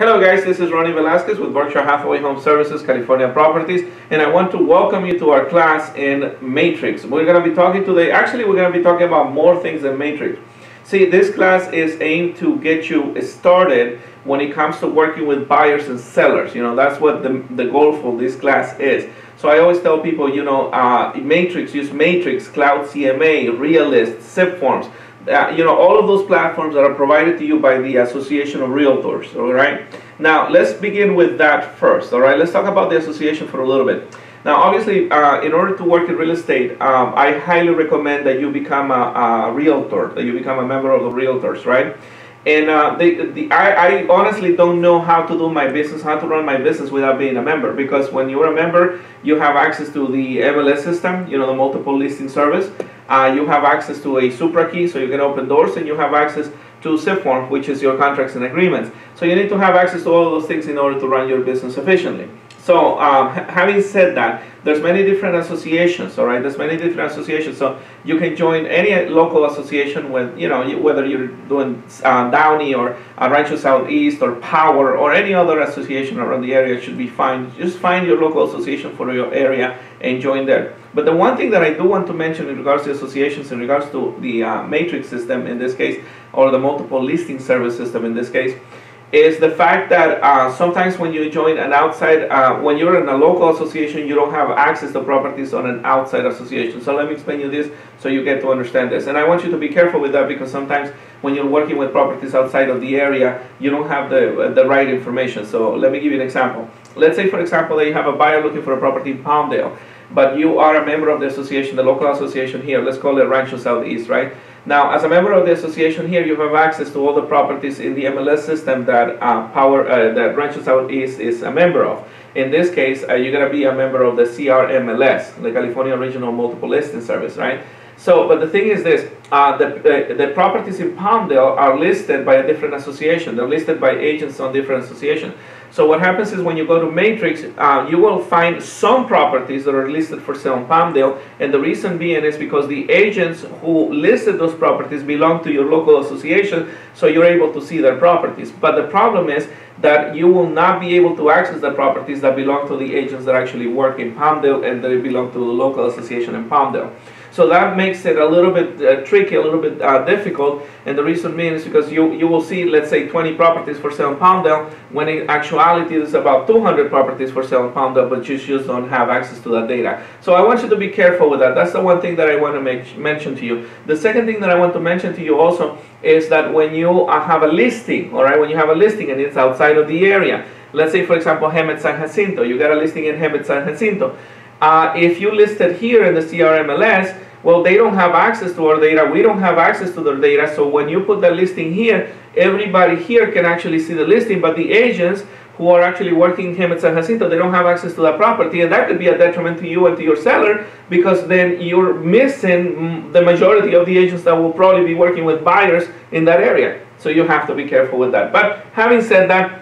Hello guys, this is Rony Velasquez with Berkshire Hathaway Home Services, California Properties, and I want to welcome you to our class in Matrix. We're going to be talking today, actually we're going to be talking about more things than Matrix. See, this class is aimed to get you started when it comes to working with buyers and sellers. You know, that's what the, the goal for this class is. So I always tell people, you know, uh, Matrix, use Matrix, Cloud CMA, Realist, zipForms uh, you know, all of those platforms that are provided to you by the Association of Realtors, all right? Now, let's begin with that first, all right? Let's talk about the association for a little bit. Now, obviously, uh, in order to work in real estate, um, I highly recommend that you become a, a, realtor, that you become a member of the realtors, right? And uh, the, the, I, I honestly don't know how to do my business, how to run my business without being a member. Because when you're a member, you have access to the MLS system, you know, the multiple listing service. Uh, you have access to a supra key, so you can open doors, and you have access to zipForm, which is your contracts and agreements. So you need to have access to all those things in order to run your business efficiently. So um, having said that, there's many different associations, all right? There's many different associations. So you can join any local association with, you know, whether you're doing uh, Downey or uh, Rancho Southeast or Power or any other association around the area should be fine. Just find your local association for your area and join there. But the one thing that I do want to mention in regards to associations, in regards to the uh, matrix system in this case, or the multiple listing service system in this case, is the fact that uh, sometimes when you join an outside, uh, when you're in a local association, you don't have access to properties on an outside association. So let me explain you this so you get to understand this. And I want you to be careful with that because sometimes when you're working with properties outside of the area, you don't have the, the right information. So let me give you an example. Let's say, for example, that you have a buyer looking for a property in Palmdale, but you are a member of the association, the local association here, let's call it Rancho Southeast, right? Now, as a member of the association here, you have access to all the properties in the MLS system that uh, Power uh, that Rancho Southeast is a member of. In this case, uh, you're going to be a member of the CRMLS, the California Regional Multiple Listing Service, right? So, but the thing is this, uh, the, uh, the properties in Palmdale are listed by a different association. They're listed by agents on different associations. So what happens is when you go to Matrix, uh, you will find some properties that are listed for sale in Palmdale. And the reason being is because the agents who listed those properties belong to your local association, so you're able to see their properties. But the problem is that you will not be able to access the properties that belong to the agents that actually work in Palmdale and they belong to the local association in Palmdale. So that makes it a little bit uh, tricky, a little bit uh, difficult. And the reason being is because you, you will see, let's say, 20 properties for sale in Palmdale, when in actuality there's about 200 properties for sale in Palmdale, but you just don't have access to that data. So I want you to be careful with that. That's the one thing that I want to make, mention to you. The second thing that I want to mention to you also is that when you uh, have a listing, all right, when you have a listing and it's outside of the area, let's say, for example, Hemet San Jacinto, you got a listing in Hemet San Jacinto. Uh, if you listed here in the CRMLS, well, they don't have access to our data. We don't have access to their data. So when you put the listing here, everybody here can actually see the listing, but the agents who are actually working here in San Jacinto, they don't have access to that property, and that could be a detriment to you and to your seller because then you're missing the majority of the agents that will probably be working with buyers in that area. So you have to be careful with that. But having said that,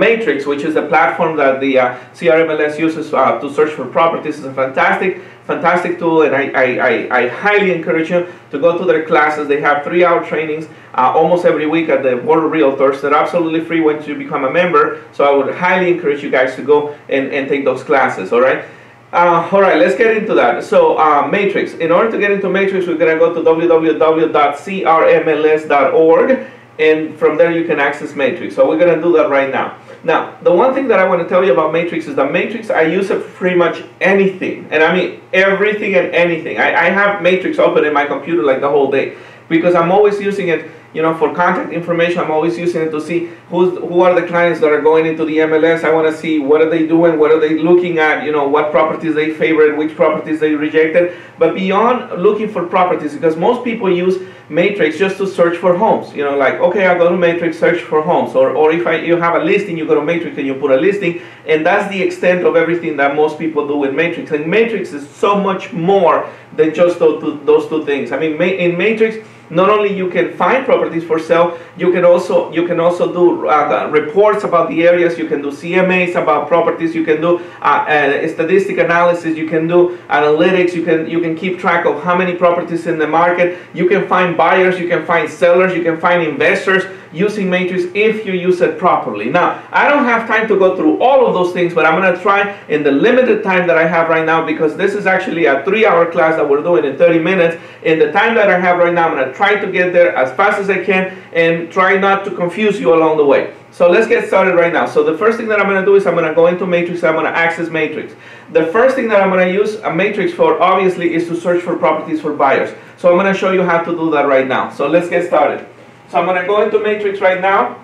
Matrix, which is a platform that the uh, CRMLS uses uh, to search for properties, is a fantastic, fantastic tool, and I, I, I, highly encourage you to go to their classes. They have three-hour trainings uh, almost every week at the Board of Realtors. They're absolutely free once you become a member, so I would highly encourage you guys to go and, and take those classes, all right? Uh, all right, let's get into that. So, uh, Matrix. In order to get into Matrix, we're going to go to www.crmls.org and from there you can access Matrix. So we're going to do that right now. Now, the one thing that I want to tell you about Matrix is that Matrix, I use it for pretty much anything. And I mean everything and anything. I, I have Matrix open in my computer like the whole day because I'm always using it you know, for contact information, I'm always using it to see who's, who are the clients that are going into the MLS. I want to see what are they doing, what are they looking at, you know, what properties they favored, which properties they rejected. But beyond looking for properties, because most people use Matrix just to search for homes. You know, like, okay, I'll go to Matrix, search for homes. Or, or if I, you have a listing, you go to Matrix and you put a listing. And that's the extent of everything that most people do with Matrix. And Matrix is so much more than just those two, those two things. I mean, in Matrix, not only you can find properties for sale, you can also you can also do uh, reports about the areas. You can do CMAs about properties. You can do uh, uh, statistic analysis. You can do analytics. You can you can keep track of how many properties in the market. You can find buyers. You can find sellers. You can find investors using matrix if you use it properly. Now, I don't have time to go through all of those things, but I'm going to try in the limited time that I have right now because this is actually a three-hour class that we're doing in 30 minutes. In the time that I have right now, I'm going to try to get there as fast as I can and try not to confuse you along the way. So let's get started right now. So the first thing that I'm going to do is I'm going to go into Matrix. I'm going to access Matrix. The first thing that I'm going to use a Matrix for, obviously, is to search for properties for buyers. So I'm going to show you how to do that right now. So let's get started. So I'm going to go into Matrix right now.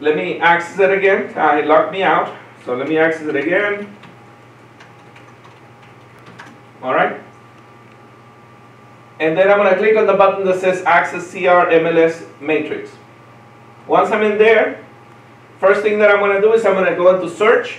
Let me access it again. Uh, it locked me out. So let me access it again. All right. And then I'm going to click on the button that says Access CR MLS Matrix. Once I'm in there, First thing that I'm going to do is I'm going to go into search.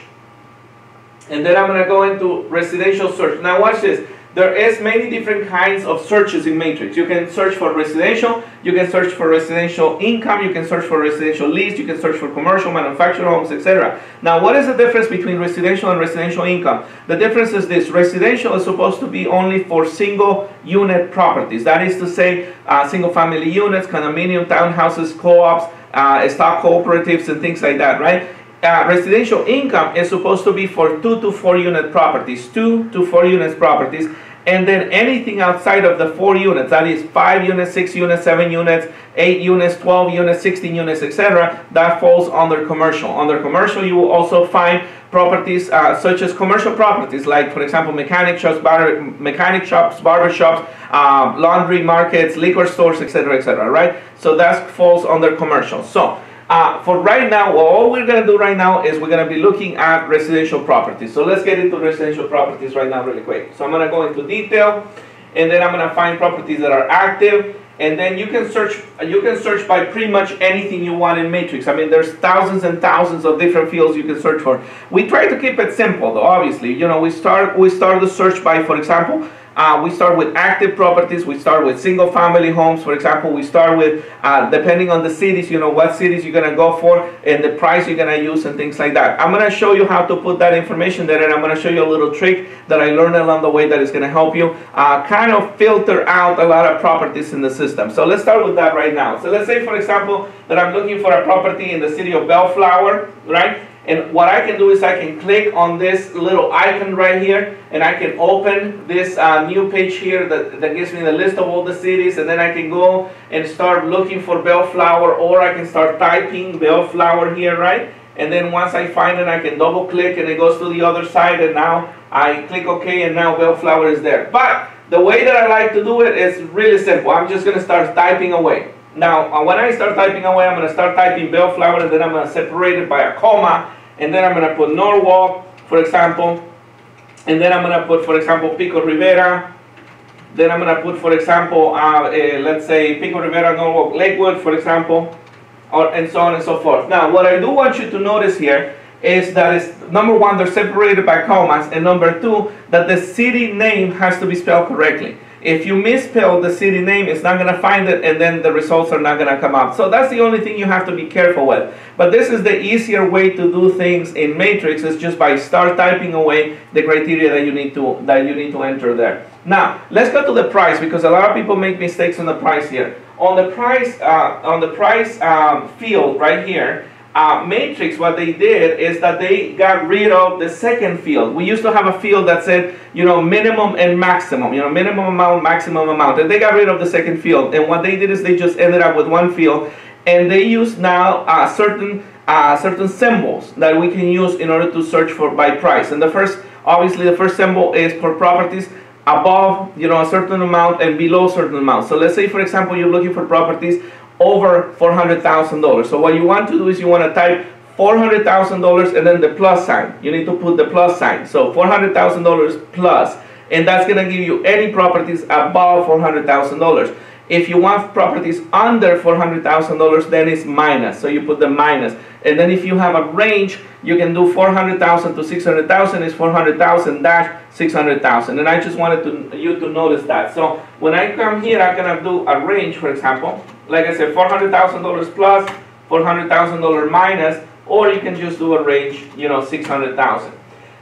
And then I'm going to go into residential search. Now watch this. There is many different kinds of searches in Matrix. You can search for residential, you can search for residential income, you can search for residential lease, you can search for commercial, manufactured homes, etc. Now what is the difference between residential and residential income? The difference is this. Residential is supposed to be only for single unit properties. That is to say uh, single family units, condominium, townhouses, co-ops, uh, stock cooperatives and things like that, right? Uh, residential income is supposed to be for two to four unit properties, two to four units properties, and then anything outside of the four units, that is five units, six units, seven units, eight units, 12 units, 16 units, etc., that falls under commercial. Under commercial, you will also find properties uh, such as commercial properties, like for example, mechanic shops, bar mechanic shops, barber shops, uh, laundry markets, liquor stores, etc., etc. Right? So that falls under commercial. So. Uh, for right now, well, all we're going to do right now is we're going to be looking at residential properties. So let's get into residential properties right now really quick. So I'm going to go into detail, and then I'm going to find properties that are active, and then you can search you can search by pretty much anything you want in matrix i mean there's thousands and thousands of different fields you can search for we try to keep it simple though obviously you know we start we start the search by for example uh, we start with active properties. We start with single family homes. For example, we start with, uh, depending on the cities, you know, what cities you're going to go for and the price you're going to use and things like that. I'm going to show you how to put that information there and I'm going to show you a little trick that I learned along the way that is going to help you uh, kind of filter out a lot of properties in the system. So let's start with that right now. So let's say, for example, that I'm looking for a property in the city of Bellflower, right? And what I can do is I can click on this little icon right here and I can open this uh, new page here that, that gives me the list of all the cities and then I can go and start looking for Bellflower or I can start typing Bellflower here, right? And then once I find it, I can double click and it goes to the other side and now I click OK and now Bellflower is there. But the way that I like to do it is really simple. I'm just going to start typing away. Now, uh, when I start typing away, I'm going to start typing Bellflower and then I'm going to separate it by a comma and then I'm going to put Norwalk, for example, and then I'm going to put, for example, Pico Rivera, then I'm going to put, for example, uh, uh, let's say Pico Rivera, Norwalk, Lakewood, for example, or, and so on and so forth. Now, what I do want you to notice here is that is number one, they're separated by commas, and number two, that the city name has to be spelled correctly. If you misspell the city name, it's not going to find it, and then the results are not going to come up. So that's the only thing you have to be careful with. But this is the easier way to do things in Matrix is just by start typing away the criteria that you need to that you need to enter there. Now let's go to the price because a lot of people make mistakes on the price here. On the price uh, on the price um, field right here uh, matrix, what they did is that they got rid of the second field. We used to have a field that said, you know, minimum and maximum, you know, minimum amount, maximum amount. And they got rid of the second field. And what they did is they just ended up with one field. And they use now uh, certain uh, certain symbols that we can use in order to search for by price. And the first, obviously, the first symbol is for properties above, you know, a certain amount and below certain amount. So let's say, for example, you're looking for properties over $400,000. So what you want to do is you want to type $400,000 and then the plus sign. You need to put the plus sign. So $400,000. And that's going to give you any properties above $400,000. If you want properties under $400,000, then it's minus. So you put the minus. And then if you have a range, you can do 400,000 to 600,000 is 400,000 dash 600,000. And I just wanted to, you to notice that. So when I come here, I'm to do a range, for example. Like I said, $400,000 plus, $400,000 minus, or you can just do a range, you know, 600,000.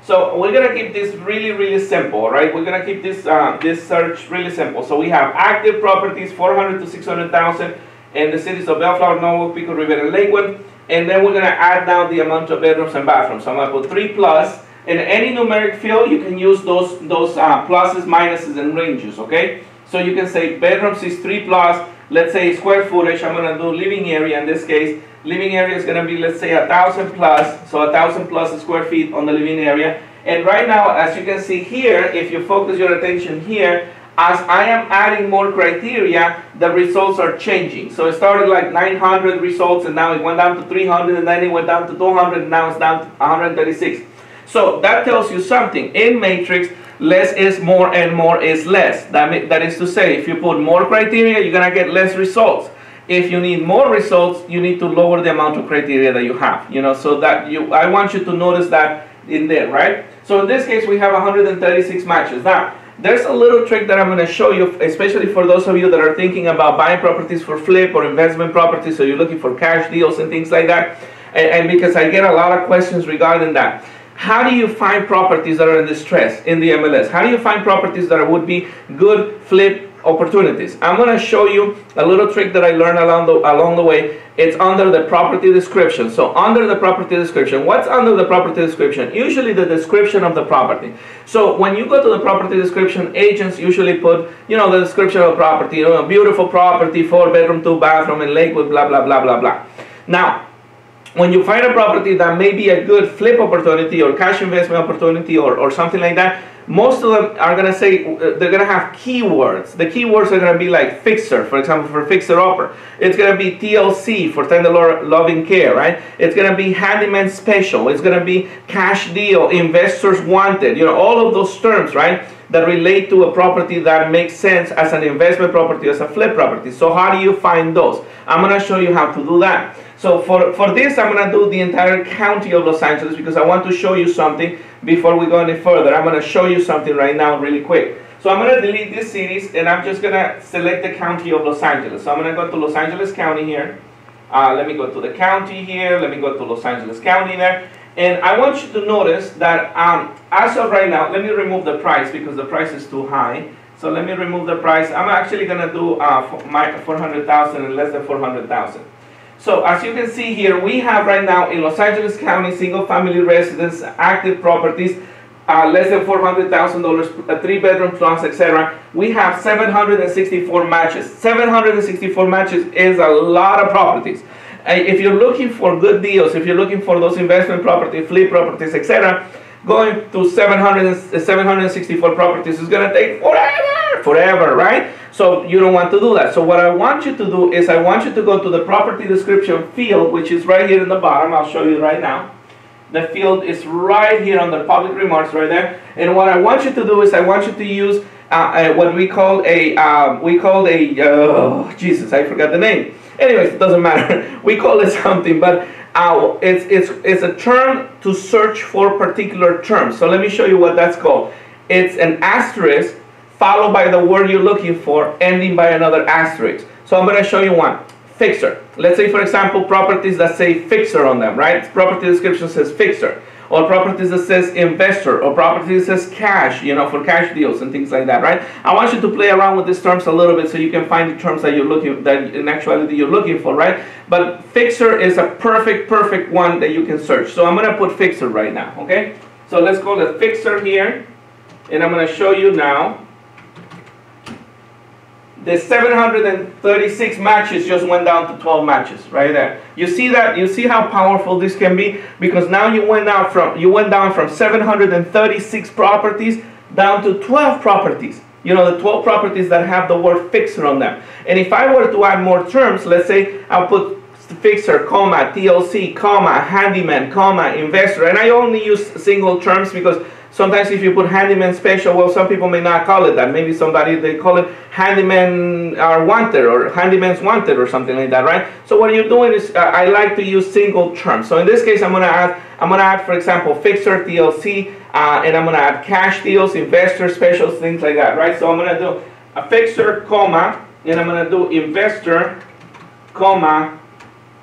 So we're gonna keep this really, really simple, right? We're gonna keep this uh, this search really simple. So we have active properties, 400 to 600,000, in the cities of Bellflower, Norwalk, Pico Rivera, and Lakewood. And then we're going to add down the amount of bedrooms and bathrooms. So I'm going to put 3 plus. In any numeric field, you can use those, those uh, pluses, minuses, and ranges, okay? So you can say bedrooms is 3 plus, let's say square footage, I'm going to do living area in this case. Living area is going to be, let's say, a 1,000 plus, so a 1,000 plus square feet on the living area. And right now, as you can see here, if you focus your attention here, as I am adding more criteria, the results are changing. So it started like 900 results and now it went down to 300 and then it went down to 200 and now it's down to 136. So that tells you something. In matrix, less is more and more is less. That, that is to say, if you put more criteria, you're going to get less results. If you need more results, you need to lower the amount of criteria that you have. You know, so that you, I want you to notice that in there, right? So in this case, we have 136 matches. Now, there's a little trick that I'm going to show you, especially for those of you that are thinking about buying properties for flip or investment properties, so you're looking for cash deals and things like that. And, and because I get a lot of questions regarding that. How do you find properties that are in distress in the MLS? How do you find properties that would be good flip opportunities? I'm going to show you a little trick that I learned along the, along the way. It's under the property description. So under the property description, what's under the property description? Usually the description of the property. So when you go to the property description, agents usually put, you know, the description of property, you know, beautiful property, four bedroom, two bathroom in Lakewood, blah, blah, blah, blah, blah. Now, when you find a property that may be a good flip opportunity or cash investment opportunity or, or something like that, most of them are going to say, uh, they're going to have keywords. The keywords are going to be like fixer, for example, for fixer upper. It's going to be TLC for tender loving care, right? It's going to be handyman special. It's going to be cash deal, investors wanted, you know, all of those terms, right? That relate to a property that makes sense as an investment property, as a flip property. So how do you find those? I'm going to show you how to do that. So for, for this, I'm going to do the entire county of Los Angeles because I want to show you something before we go any further. I'm going to show you something right now really quick. So I'm going to delete this cities and I'm just going to select the county of Los Angeles. So I'm going to go to Los Angeles County here. Uh, let me go to the county here. Let me go to Los Angeles County there. And I want you to notice that um, as of right now, let me remove the price because the price is too high. So let me remove the price. I'm actually going to do uh, my 400,000 and less than 400,000. So as you can see here, we have right now in Los Angeles County single family residence active properties uh, less than $400,000, a three bedroom plus, etc. We have 764 matches. 764 matches is a lot of properties. Uh, if you're looking for good deals, if you're looking for those investment properties, flip properties, etc., going to 700, 764 properties is going to take forever, forever, right? So you don't want to do that. So what I want you to do is I want you to go to the property description field, which is right here in the bottom. I'll show you right now. The field is right here on the public remarks right there. And what I want you to do is I want you to use uh, what we call a, um, we call a, uh, Jesus, I forgot the name. Anyways, it doesn't matter. we call it something, but uh, it's, it's, it's a term to search for particular terms. So let me show you what that's called. It's an asterisk followed by the word you're looking for, ending by another asterisk. So I'm going to show you one. Fixer. Let's say, for example, properties that say fixer on them, right? Property description says fixer. Or properties that says investor. Or properties that says cash, you know, for cash deals and things like that, right? I want you to play around with these terms a little bit so you can find the terms that you're looking, that in actuality you're looking for, right? But fixer is a perfect, perfect one that you can search. So I'm going to put fixer right now, okay? So let's call it fixer here. And I'm going to show you now the 736 matches just went down to 12 matches right there. You see that? You see how powerful this can be? Because now you went down from you went down from 736 properties down to 12 properties. You know, the 12 properties that have the word fixer on them. And if I were to add more terms, let's say I'll put fixer, comma, TLC, comma, handyman, comma, investor. And I only use single terms because Sometimes if you put handyman special, well, some people may not call it that. Maybe somebody, they call it handyman are wanted or handyman's wanted or something like that, right? So what you're doing is, uh, I like to use single terms. So in this case, I'm going to add, I'm going to add, for example, fixer, TLC, uh, and I'm going to add cash deals, investor specials, things like that, right? So I'm going to do a fixer, comma, and I'm going to do investor, comma,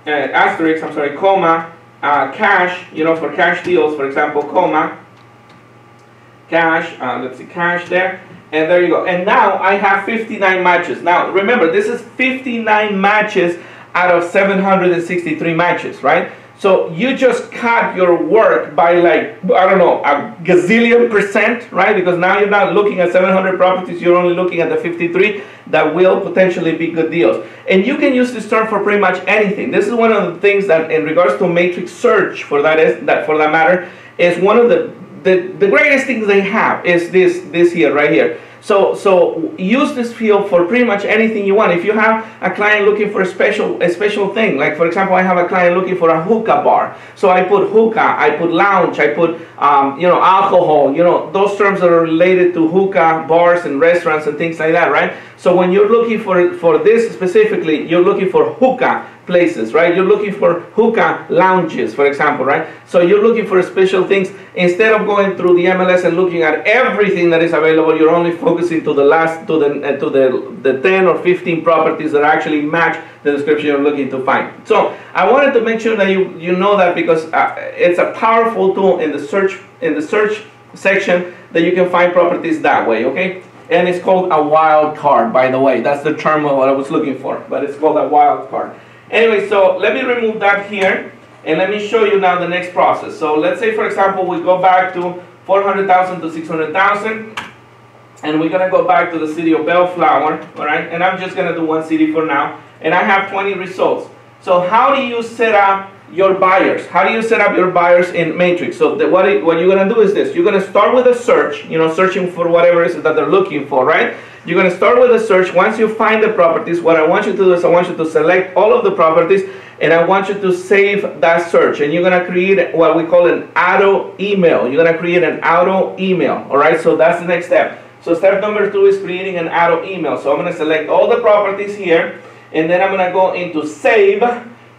uh, asterisk, I'm sorry, comma, uh, cash, you know, for cash deals, for example, comma, cash, uh, let's see, cash there. And there you go. And now I have 59 matches. Now remember, this is 59 matches out of 763 matches, right? So you just cut your work by like, I don't know, a gazillion percent, right? Because now you're not looking at 700 properties, you're only looking at the 53 that will potentially be good deals. And you can use this term for pretty much anything. This is one of the things that in regards to matrix search for that is that for that matter is one of the the, the greatest thing they have is this this here right here so, so use this field for pretty much anything you want. If you have a client looking for a special, a special thing, like for example, I have a client looking for a hookah bar. So I put hookah, I put lounge, I put, um, you know, alcohol, you know, those terms that are related to hookah bars and restaurants and things like that, right? So when you're looking for, for this specifically, you're looking for hookah places, right? You're looking for hookah lounges, for example, right? So you're looking for special things. Instead of going through the MLS and looking at everything that is available, you're only focusing to the last, to the, uh, to the, the 10 or 15 properties that actually match the description you're looking to find. So I wanted to make sure that you, you know that because uh, it's a powerful tool in the search, in the search section that you can find properties that way, okay? And it's called a wild card, by the way. That's the term of what I was looking for, but it's called a wild card. Anyway, so let me remove that here and let me show you now the next process. So let's say, for example, we go back to 400,000 to 600,000 and we're going to go back to the city of Bellflower, all right? And I'm just going to do one city for now. And I have 20 results. So how do you set up your buyers? How do you set up your buyers in Matrix? So the, what, what you're going to do is this. You're going to start with a search, you know, searching for whatever it is that they're looking for, right? You're going to start with a search. Once you find the properties, what I want you to do is I want you to select all of the properties and I want you to save that search. And you're going to create what we call an auto email. You're going to create an auto email. All right, so that's the next step. So step number two is creating an auto email. So I'm going to select all the properties here and then I'm going to go into save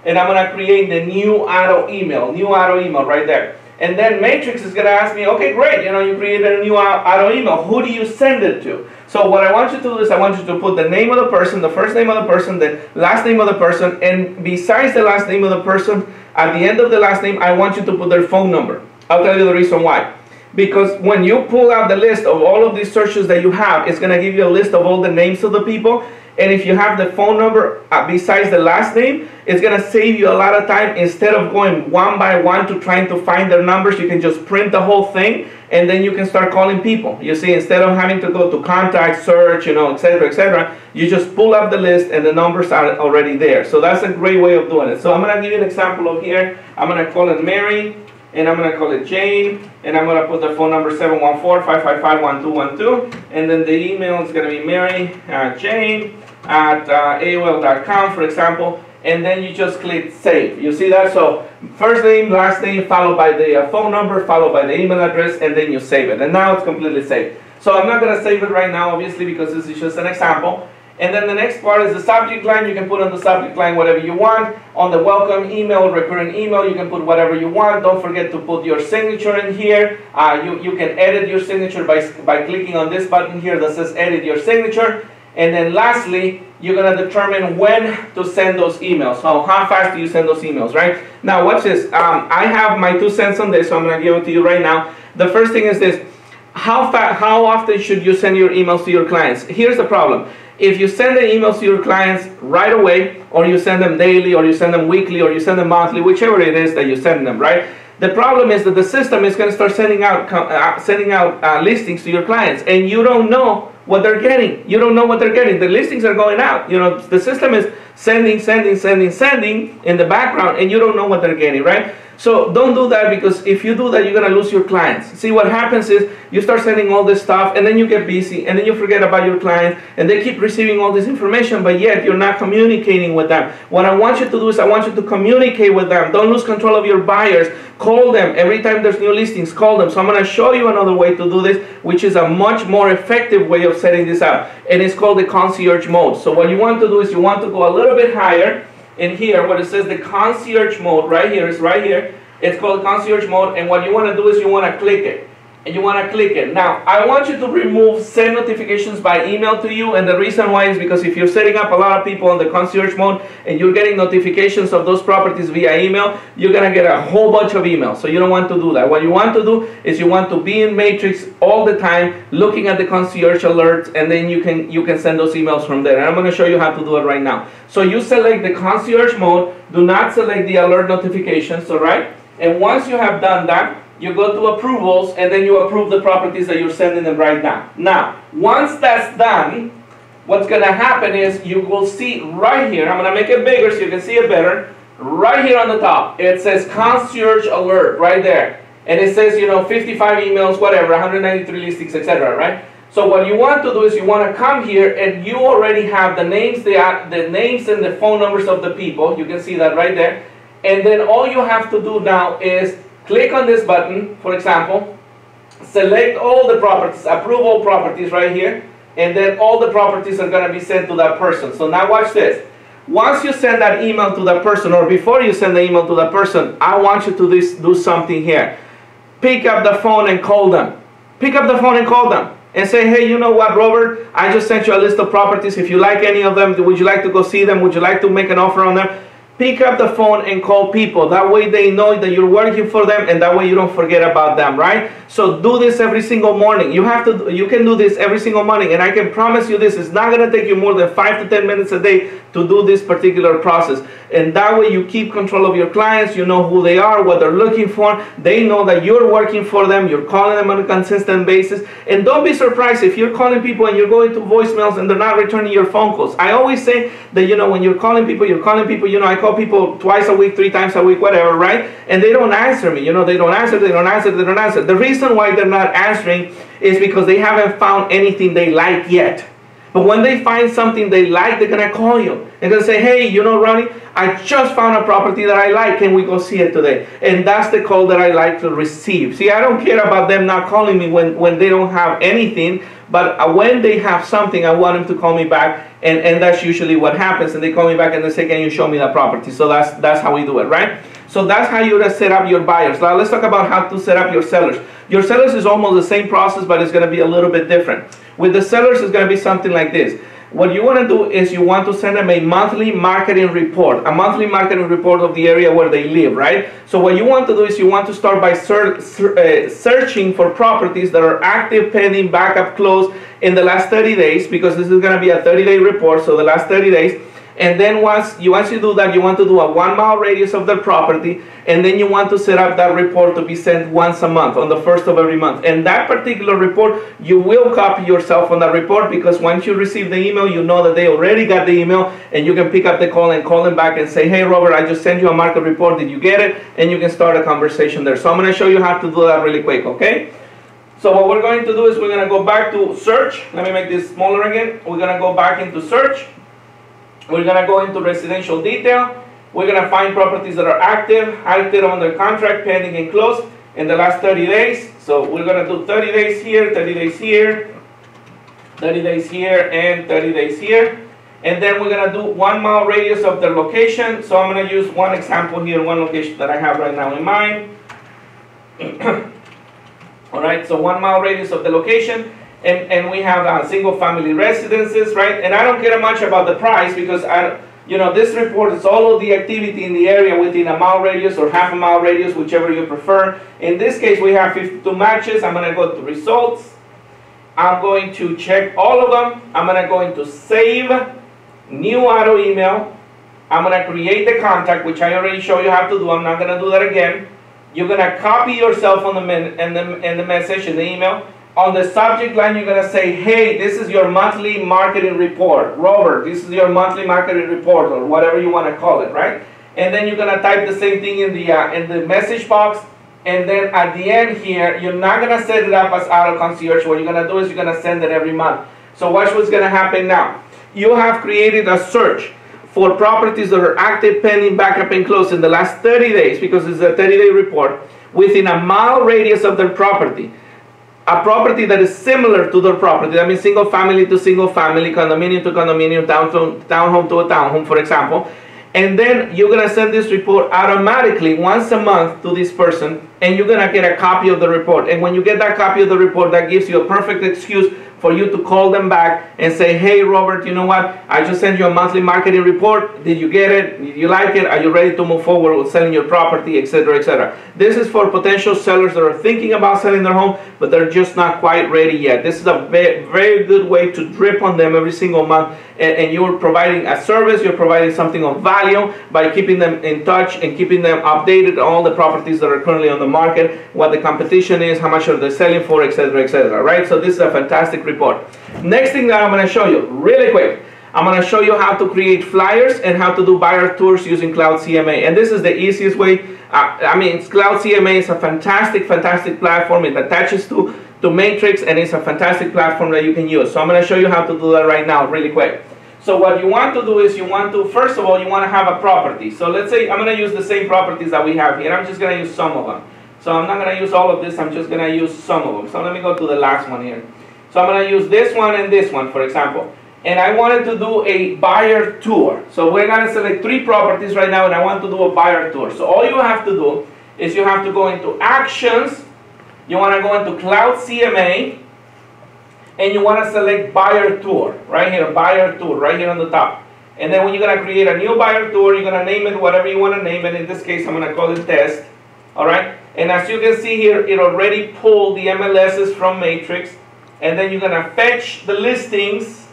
and I'm going to create the new auto email. New auto email right there. And then Matrix is going to ask me, okay, great, you know, you created a new auto email. Who do you send it to? So what I want you to do is I want you to put the name of the person, the first name of the person, the last name of the person, and besides the last name of the person, at the end of the last name, I want you to put their phone number. I'll tell you the reason why. Because when you pull out the list of all of these searches that you have, it's going to give you a list of all the names of the people and if you have the phone number uh, besides the last name, it's going to save you a lot of time. Instead of going one by one to trying to find their numbers, you can just print the whole thing and then you can start calling people. You see, instead of having to go to contact, search, you know, etc., etc., you just pull up the list and the numbers are already there. So that's a great way of doing it. So I'm going to give you an example of here. I'm going to call it Mary and I'm going to call it Jane, and I'm going to put the phone number 714-555-1212, and then the email is going to be Mary uh, Jane at uh, AOL.com, for example, and then you just click save. You see that? So first name, last name, followed by the uh, phone number, followed by the email address, and then you save it. And now it's completely saved. So I'm not going to save it right now, obviously, because this is just an example. And then the next part is the subject line. You can put on the subject line whatever you want. On the welcome email, recurring email, you can put whatever you want. Don't forget to put your signature in here. Uh, you, you can edit your signature by, by clicking on this button here that says edit your signature. And then lastly, you're going to determine when to send those emails. So how fast do you send those emails, right? Now watch this. Um, I have my two cents on this, so I'm going to give it to you right now. The first thing is this. How, how often should you send your emails to your clients? Here's the problem. If you send the emails to your clients right away, or you send them daily, or you send them weekly, or you send them monthly, whichever it is that you send them, right? The problem is that the system is going to start sending out uh, sending out uh, listings to your clients, and you don't know what they're getting. You don't know what they're getting. The listings are going out. You know, the system is sending, sending, sending, sending in the background, and you don't know what they're getting, right? So don't do that because if you do that, you're going to lose your clients. See, what happens is you start sending all this stuff and then you get busy and then you forget about your clients and they keep receiving all this information, but yet you're not communicating with them. What I want you to do is I want you to communicate with them. Don't lose control of your buyers. Call them. Every time there's new listings, call them. So I'm going to show you another way to do this, which is a much more effective way of setting this up. And it's called the concierge mode. So what you want to do is you want to go a little bit higher in here what it says the concierge mode right here is right here. It's called concierge mode and what you want to do is you want to click it and you want to click it. Now, I want you to remove send notifications by email to you, and the reason why is because if you're setting up a lot of people on the concierge mode and you're getting notifications of those properties via email, you're going to get a whole bunch of emails. So you don't want to do that. What you want to do is you want to be in Matrix all the time, looking at the concierge alerts, and then you can you can send those emails from there. And I'm going to show you how to do it right now. So you select the concierge mode. Do not select the alert notifications, all right? And once you have done that, you go to approvals, and then you approve the properties that you're sending them right now. Now, once that's done, what's going to happen is you will see right here, I'm going to make it bigger so you can see it better, right here on the top, it says concierge alert right there. And it says, you know, 55 emails, whatever, 193 listings, etc., right? So what you want to do is you want to come here and you already have the names, the, the names and the phone numbers of the people. You can see that right there. And then all you have to do now is click on this button, for example, select all the properties, approve all properties right here, and then all the properties are going to be sent to that person. So now watch this. Once you send that email to that person, or before you send the email to that person, I want you to this, do something here. Pick up the phone and call them. Pick up the phone and call them. And say, hey, you know what, Robert? I just sent you a list of properties. If you like any of them, would you like to go see them? Would you like to make an offer on them? Pick up the phone and call people. That way they know that you're working for them and that way you don't forget about them, right? So do this every single morning. You have to you can do this every single morning and I can promise you this is not going to take you more than 5 to 10 minutes a day to do this particular process. And that way you keep control of your clients, you know who they are, what they're looking for. They know that you're working for them, you're calling them on a consistent basis. And don't be surprised if you're calling people and you're going to voicemails and they're not returning your phone calls. I always say that you know when you're calling people, you're calling people, you know, I call people twice a week, three times a week, whatever, right? And they don't answer me. You know, they don't answer, they don't answer, they don't answer. The reason why they're not answering is because they haven't found anything they like yet. But when they find something they like, they're going to call you. They're to say, hey, you know, Rony, I just found a property that I like. Can we go see it today? And that's the call that I like to receive. See, I don't care about them not calling me when, when they don't have anything. But uh, when they have something, I want them to call me back. And, and that's usually what happens. And they call me back and they say, can you show me that property? So that's, that's how we do it, right? So that's how you're gonna set up your buyers. Now let's talk about how to set up your sellers. Your sellers is almost the same process, but it's gonna be a little bit different. With the sellers, it's gonna be something like this. What you want to do is you want to send them a monthly marketing report, a monthly marketing report of the area where they live, right? So what you want to do is you want to start by ser uh, searching for properties that are active, pending, backup, closed in the last 30 days, because this is going to be a 30-day report, so the last 30 days and then once you once you do that, you want to do a one mile radius of the property, and then you want to set up that report to be sent once a month on the first of every month. And that particular report, you will copy yourself on that report because once you receive the email, you know that they already got the email, and you can pick up the call and call them back and say, "Hey, Robert, I just sent you a market report. Did you get it?" And you can start a conversation there. So I'm going to show you how to do that really quick. Okay. So what we're going to do is we're going to go back to search. Let me make this smaller again. We're going to go back into search. We're going to go into residential detail. We're going to find properties that are active, active under contract, pending, and closed in the last 30 days. So we're going to do 30 days here, 30 days here, 30 days here, and 30 days here. And then we're going to do one mile radius of the location. So I'm going to use one example here, one location that I have right now in mind. All right, so one mile radius of the location and, and we have uh, single family residences, right? And I don't care much about the price because I, you know, this report is all of the activity in the area within a mile radius or half a mile radius, whichever you prefer. In this case, we have 52 matches. I'm going to go to results. I'm going to check all of them. I'm going to go into save, new auto email. I'm going to create the contact, which I already showed you how to do. I'm not going to do that again. You're going to copy yourself on the, and the, and the message in the email on the subject line, you're going to say, hey, this is your monthly marketing report. Robert, this is your monthly marketing report, or whatever you want to call it, right? And then you're going to type the same thing in the, uh, in the message box. And then at the end here, you're not going to set it up as auto concierge. What you're going to do is you're going to send it every month. So watch what's going to happen now. You have created a search for properties that are active, pending, backup, and closed in the last 30 days, because it's a 30-day report, within a mile radius of their property a property that is similar to their property. That means single family to single family, condominium to condominium, town to, townhome to a townhome, for example. and then you're gonna send this report automatically once a month to this person and you're gonna get a copy of the report and when you get that copy of the report that gives you a perfect excuse for you to call them back and say, hey, Robert, you know what? I just sent you a monthly marketing report. Did you get it? Did you like it? Are you ready to move forward with selling your property, etc., etc.? This is for potential sellers that are thinking about selling their home, but they're just not quite ready yet. This is a very, very good way to drip on them every single month, and, and you're providing a service, you're providing something of value by keeping them in touch and keeping them updated on all the properties that are currently on the market, what the competition is, how much are they selling for, etc., etc. Right? So this is a fantastic report. Next thing that I'm going to show you, really quick, I'm going to show you how to create flyers and how to do buyer tours using Cloud CMA. And this is the easiest way. Uh, I mean, Cloud CMA is a fantastic, fantastic platform. It attaches to, to Matrix and it's a fantastic platform that you can use. So I'm going to show you how to do that right now, really quick. So what you want to do is you want to, first of all, you want to have a property. So let's say I'm going to use the same properties that we have here. I'm just going to use some of them. So I'm not going to use all of this. I'm just going to use some of them. So let me go to the last one here. So I'm going to use this one and this one, for example. And I wanted to do a buyer tour. So we're going to select three properties right now, and I want to do a buyer tour. So all you have to do is you have to go into Actions. You want to go into Cloud CMA. And you want to select Buyer Tour. Right here, Buyer Tour, right here on the top. And then when you're going to create a new buyer tour, you're going to name it whatever you want to name it. In this case, I'm going to call it Test. All right? And as you can see here, it already pulled the MLSs from Matrix and then you're gonna fetch the listings,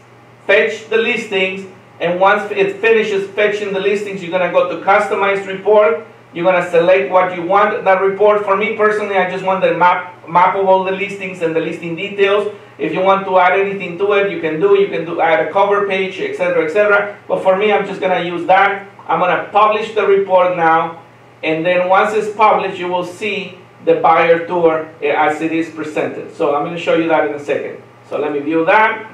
fetch the listings, and once it finishes fetching the listings, you're gonna go to customize report. You're gonna select what you want that report. For me personally, I just want the map map of all the listings and the listing details. If you want to add anything to it, you can do. You can do add a cover page, etc., etc. But for me, I'm just gonna use that. I'm gonna publish the report now, and then once it's published, you will see the buyer tour as it is presented. So I'm going to show you that in a second. So let me view that.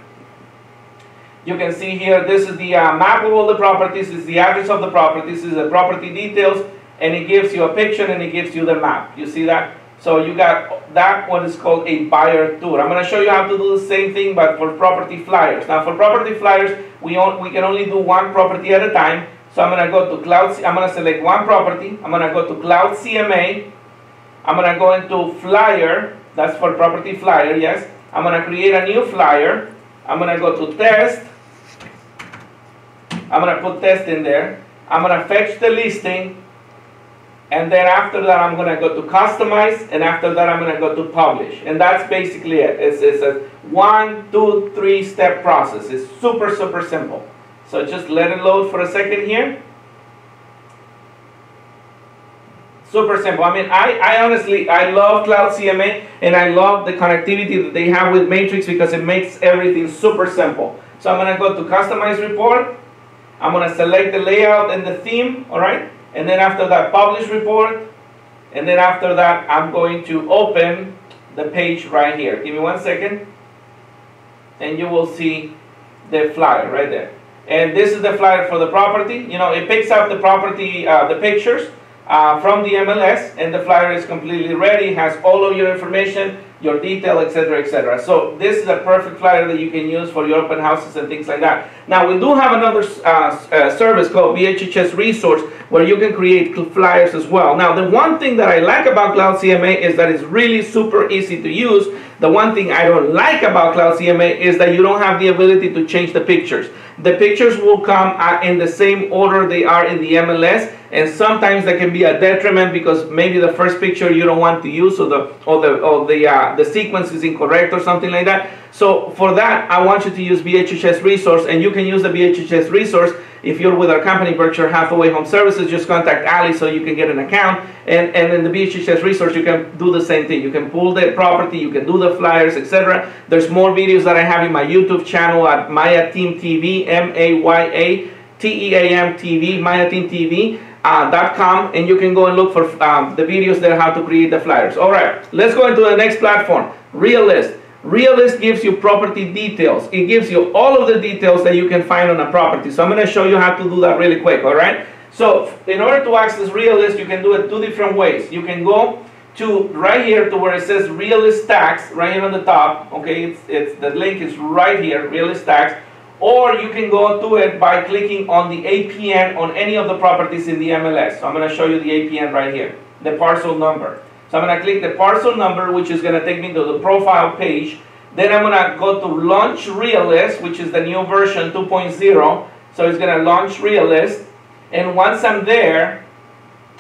You can see here, this is the uh, map of all the properties, this is the address of the properties, this is the property details, and it gives you a picture and it gives you the map. You see that? So you got that one is called a buyer tour. I'm going to show you how to do the same thing, but for property flyers. Now for property flyers, we, on, we can only do one property at a time. So I'm going to go to Cloud, I'm going to select one property. I'm going to go to Cloud CMA. I'm going to go into flyer. That's for property flyer, yes. I'm going to create a new flyer. I'm going to go to test. I'm going to put test in there. I'm going to fetch the listing. And then after that, I'm going to go to customize. And after that, I'm going to go to publish. And that's basically it. It's, it's a one, two, three step process. It's super, super simple. So just let it load for a second here. Super simple. I mean, I, I honestly, I love Cloud CMA and I love the connectivity that they have with Matrix because it makes everything super simple. So I'm going to go to Customize Report. I'm going to select the layout and the theme, all right? And then after that, Publish Report. And then after that, I'm going to open the page right here. Give me one second. And you will see the flyer right there. And this is the flyer for the property. You know, it picks up the property, uh, the pictures uh, from the MLS and the flyer is completely ready, has all of your information, your detail, etc., etc. So this is a perfect flyer that you can use for your open houses and things like that. Now we do have another uh, uh, service called BHHS Resource where you can create flyers as well. Now the one thing that I like about Cloud CMA is that it's really super easy to use. The one thing I don't like about Cloud CMA is that you don't have the ability to change the pictures. The pictures will come uh, in the same order they are in the MLS and sometimes that can be a detriment because maybe the first picture you don't want to use or the or the or the uh, the sequence is incorrect or something like that. So for that I want you to use BHHS resource and you can use the BHHS resource. If you're with our company Berkshire Hathaway Home Services just contact Ali so you can get an account. And and in the BHHS resource you can do the same thing. You can pull the property you can do the flyers etc there's more videos that I have in my YouTube channel at Maya Team TV M-A-Y-A T-E-A-M TV Maya Team TV uh, .com and you can go and look for um, the videos there how to create the flyers. All right, let's go into the next platform, Realist. Realist gives you property details. It gives you all of the details that you can find on a property. So I'm going to show you how to do that really quick, all right? So in order to access Realist, you can do it two different ways. You can go to right here to where it says Realist Tax, right here on the top. Okay, it's, it's the link is right here, Realist Tax or you can go to it by clicking on the APN on any of the properties in the MLS. So I'm going to show you the APN right here, the parcel number. So I'm going to click the parcel number, which is going to take me to the profile page. Then I'm going to go to Launch Realist, which is the new version 2.0. So it's going to launch Realist. And once I'm there,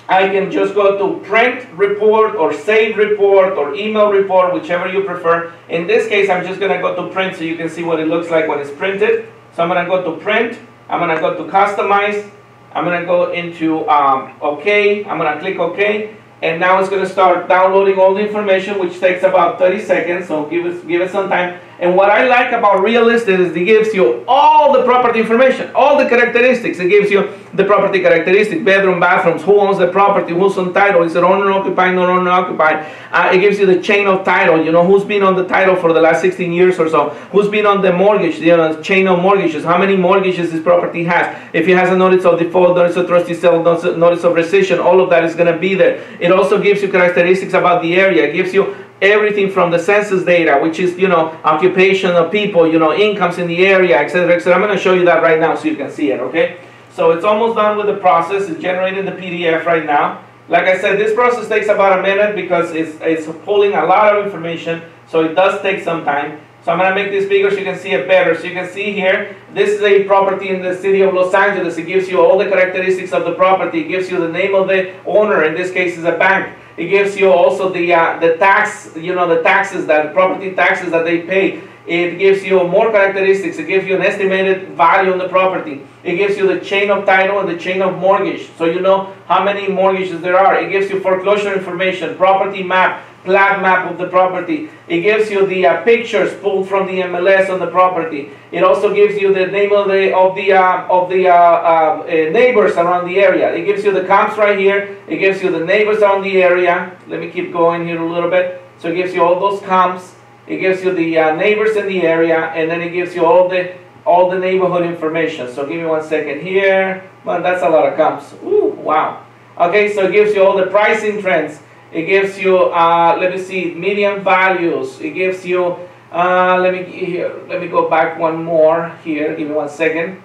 I can just go to print report or save report or email report, whichever you prefer. In this case, I'm just going to go to print so you can see what it looks like when it's printed. So I'm going to go to print. I'm going to go to customize. I'm going to go into um, OK. I'm going to click OK. And now it's going to start downloading all the information, which takes about 30 seconds. So give it, give it some time. And what I like about Realist is it gives you all the property information, all the characteristics. It gives you the property characteristics, bedroom, bathrooms, who owns the property, who's on title, is it owner occupied, not owner occupied. Uh, it gives you the chain of title, you know, who's been on the title for the last 16 years or so, who's been on the mortgage, you know, chain of mortgages, how many mortgages this property has. If it has a notice of default, notice of trustee sale, notice of rescission, all of that is going to be there. It also gives you characteristics about the area. It gives you everything from the census data, which is, you know, occupation of people, you know, incomes in the area, etc., etc. I'm going to show you that right now so you can see it, okay? So it's almost done with the process. It's generating the PDF right now. Like I said, this process takes about a minute because it's, it's pulling a lot of information, so it does take some time. So I'm going to make this bigger so you can see it better. So you can see here, this is a property in the city of Los Angeles. It gives you all the characteristics of the property. It gives you the name of the owner. In this case, is a bank. It gives you also the uh, the tax, you know, the taxes that property taxes that they pay. It gives you more characteristics. It gives you an estimated value on the property. It gives you the chain of title and the chain of mortgage, so you know how many mortgages there are. It gives you foreclosure information, property map, plat map of the property. It gives you the uh, pictures pulled from the MLS on the property. It also gives you the name of the of the uh, of the uh, uh, uh, neighbors around the area. It gives you the comps right here. It gives you the neighbors around the area. Let me keep going here a little bit. So it gives you all those comps. It gives you the uh, neighbors in the area, and then it gives you all the all the neighborhood information. So give me one second here. Well, that's a lot of comps. Ooh, wow. Okay, so it gives you all the pricing trends. It gives you, uh, let me see, median values. It gives you, uh, let me here, let me go back one more here. Give me one second.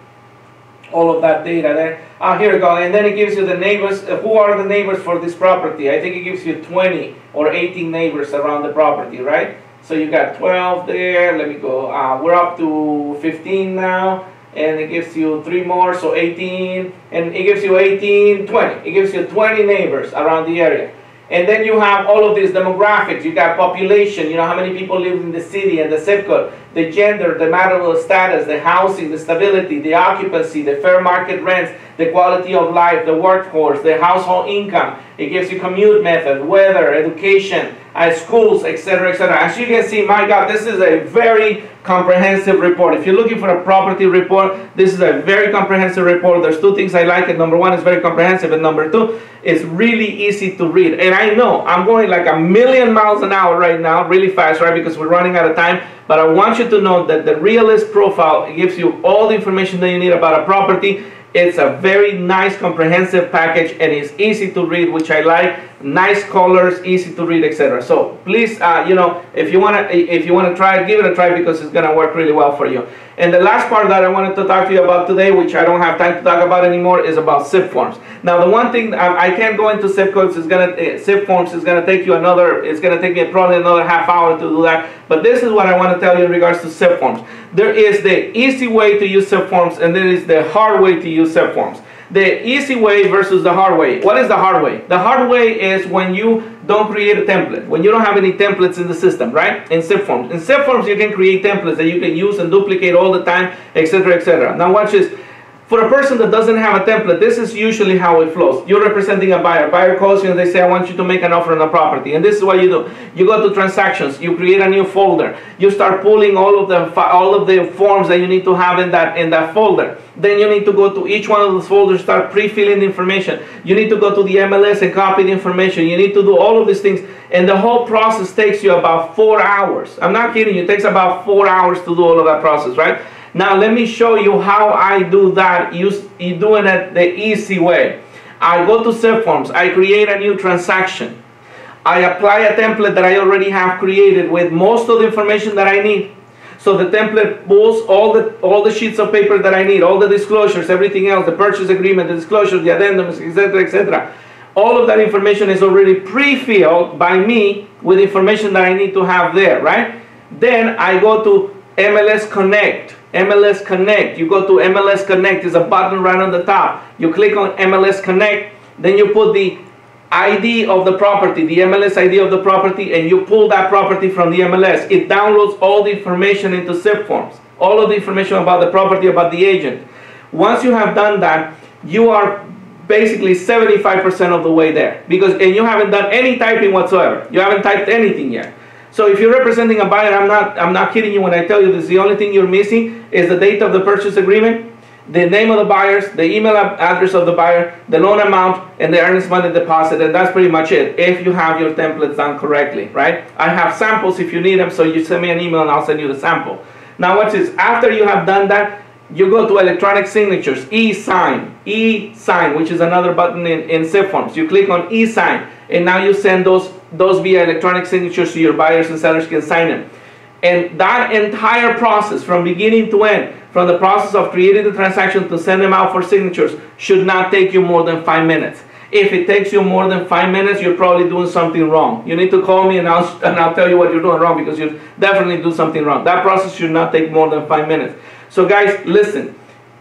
All of that data there. Ah, here we go. And then it gives you the neighbors. Uh, who are the neighbors for this property? I think it gives you 20 or 18 neighbors around the property, right? So you got 12 there. Let me go. Uh, we're up to 15 now. And it gives you three more, so 18. And it gives you 18, 20. It gives you 20 neighbors around the area. And then you have all of these demographics. You got population, you know, how many people live in the city and the zip code, the gender, the marital status, the housing, the stability, the occupancy, the fair market rents, the quality of life, the workforce, the household income. It gives you commute method, weather, education, uh, schools, etc., etc. As you can see, my God, this is a very comprehensive report. If you're looking for a property report, this is a very comprehensive report. There's two things I like it. Number one, is very comprehensive, and number two, it's really easy to read. And I know I'm going like a million miles an hour right now, really fast, right? Because we're running out of time. But I want you to know that the realist profile gives you all the information that you need about a property it's a very nice comprehensive package and it's easy to read, which I like nice colors, easy to read, etc. So please, uh, you know, if you wanna if you wanna try it, give it a try because it's gonna work really well for you. And the last part that I wanted to talk to you about today, which I don't have time to talk about anymore, is about zipForms. Now, the one thing I, I can't go into SIP codes is gonna uh, zipForms is gonna take you another. It's gonna take me probably another half hour to do that. But this is what I want to tell you in regards to zipForms. There is the easy way to use zipForms, and there is the hard way to use zipForms the easy way versus the hard way. What is the hard way? The hard way is when you don't create a template, when you don't have any templates in the system, right? In zipForms. In zipForms, you can create templates that you can use and duplicate all the time, etc., etc. Now watch this. For a person that doesn't have a template, this is usually how it flows. You're representing a buyer. Buyer calls you and they say, I want you to make an offer on a property. And this is what you do. You go to transactions. You create a new folder. You start pulling all of the all of the forms that you need to have in that in that folder. Then you need to go to each one of those folders, start pre-filling the information. You need to go to the MLS and copy the information. You need to do all of these things. And the whole process takes you about four hours. I'm not kidding you. It takes about four hours to do all of that process, right? Now let me show you how I do that you, you doing it the easy way. I go to zipForms, I create a new transaction. I apply a template that I already have created with most of the information that I need. So the template pulls all the all the sheets of paper that I need, all the disclosures, everything else, the purchase agreement, the disclosures, the addendums, etc., etc. All of that information is already pre-filled by me with information that I need to have there, right? Then I go to MLS Connect. MLS Connect. You go to MLS Connect. There's a button right on the top. You click on MLS Connect. Then you put the ID of the property, the MLS ID of the property, and you pull that property from the MLS. It downloads all the information into zipForms, all of the information about the property, about the agent. Once you have done that, you are basically 75% of the way there because and you haven't done any typing whatsoever. You haven't typed anything yet. So if you're representing a buyer, I'm not I'm not kidding you when I tell you this. The only thing you're missing is the date of the purchase agreement the name of the buyers, the email address of the buyer, the loan amount, and the earnest money deposit, and that's pretty much it, if you have your templates done correctly, right? I have samples if you need them, so you send me an email and I'll send you the sample. Now watch this, after you have done that, you go to electronic signatures, e-sign, e-sign, which is another button in, in zipForms. You click on e-sign, and now you send those, those via electronic signatures so your buyers and sellers can sign them. And that entire process from beginning to end, from the process of creating the transaction to send them out for signatures, should not take you more than five minutes. If it takes you more than five minutes, you're probably doing something wrong. You need to call me and I'll, and I'll tell you what you're doing wrong because you definitely do something wrong. That process should not take more than five minutes. So guys, listen.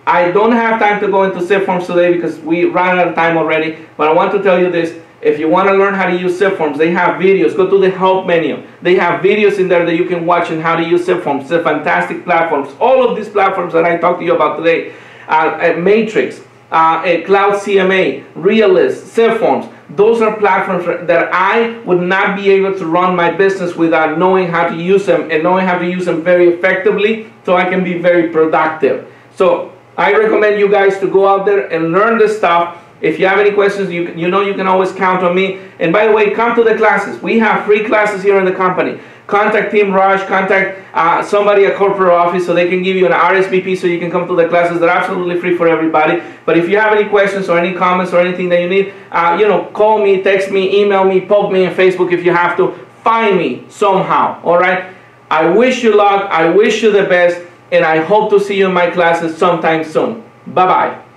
I don't have time to go into zipForms today because we ran out of time already, but I want to tell you this if you want to learn how to use zipForms, they have videos. Go to the help menu. They have videos in there that you can watch on how to use zipForms. They're fantastic platforms. All of these platforms that I talked to you about today, uh, Matrix, uh, Cloud CMA, Realist, zipForms, those are platforms that I would not be able to run my business without knowing how to use them and knowing how to use them very effectively so I can be very productive. So I recommend you guys to go out there and learn this stuff if you have any questions, you, you know you can always count on me. And by the way, come to the classes. We have free classes here in the company. Contact Team Raj, contact uh, somebody at corporate office so they can give you an RSVP so you can come to the classes. They're absolutely free for everybody. But if you have any questions or any comments or anything that you need, uh, you know, call me, text me, email me, poke me on Facebook if you have to. Find me somehow, all right? I wish you luck. I wish you the best. And I hope to see you in my classes sometime soon. Bye-bye.